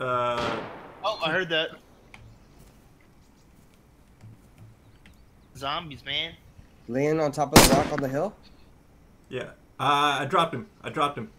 Uh, Oh, I heard that. Zombies, man. Laying on top of the rock on the hill? yeah. Uh, I dropped him. I dropped him.